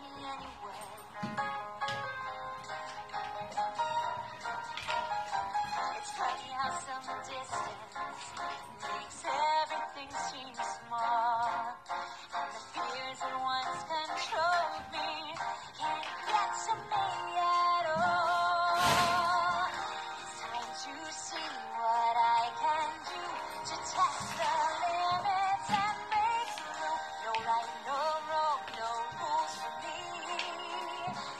me anywhere. Bye.